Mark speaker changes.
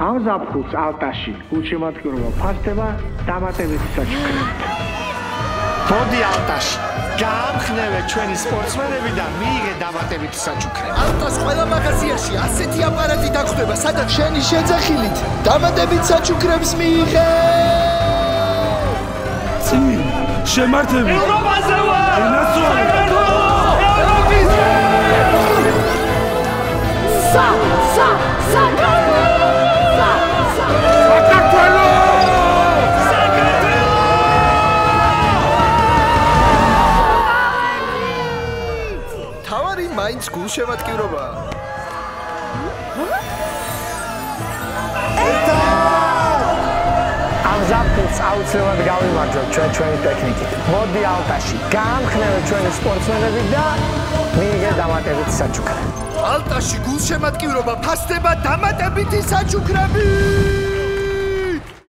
Speaker 1: ამ ზაფხულს ალტაში გულშემატკივრობა ფასდება დამატებითი საჩუქრებით. მოდი ალტაში გამხნევე ჩვენი სპორტსმენები და მიიღე დამატებითი საჩუქრები.
Speaker 2: ალტას ყველა მაღაზიაში ასეთი აპარატი დაგხვდება, სადაც შენი შეძახილით დამატებით საჩუქრებს მიიღე.
Speaker 3: წინ შემართები
Speaker 4: ევროპაზე ვარ!
Speaker 3: ენაცვალე!
Speaker 4: ევროპის!
Speaker 5: სა სა საქართველო
Speaker 2: თავარი მაინც გულშემატკივრობა.
Speaker 1: ამ ზაფხულს აუცილებლად გავიმარჯვებ ჩვენ ჩვენი ტექნიკით. მოდი ალტაში, გამხნევე ჩვენი სპორტსმენები და მიიღე დამატებითი საჩუქრები.
Speaker 2: ალტაში გულშემატკივრობა ფასდება დამატებითი საჩუქრები.